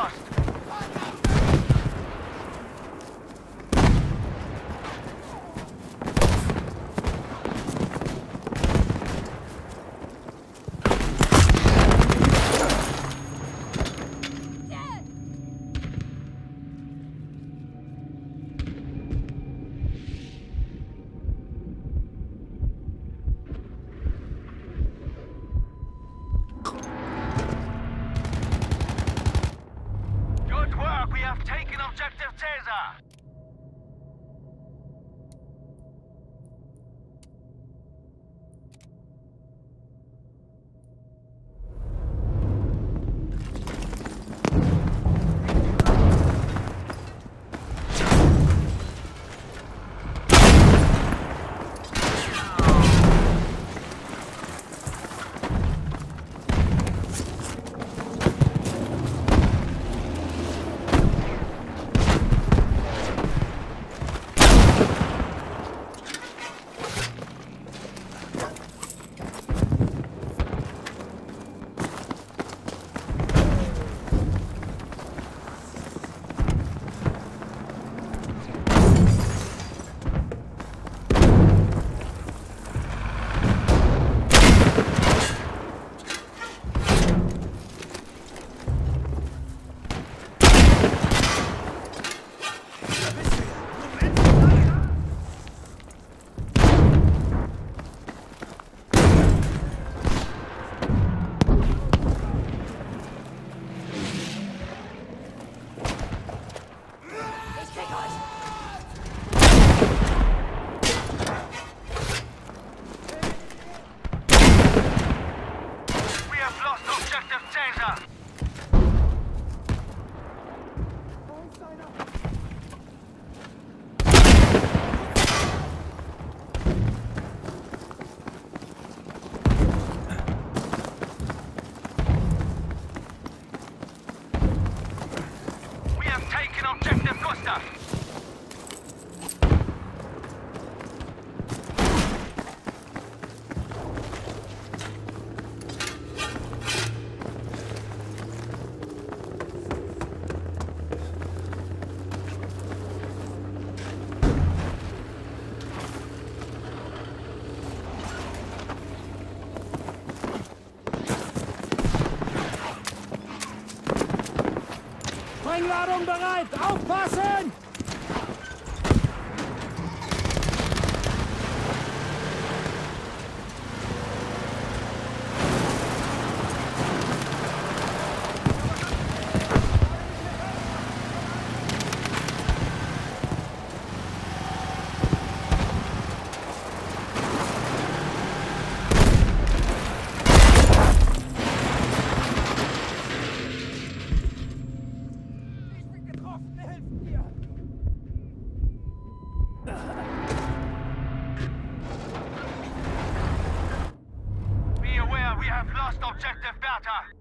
lost. Sprengladung bereit! Aufpassen! data.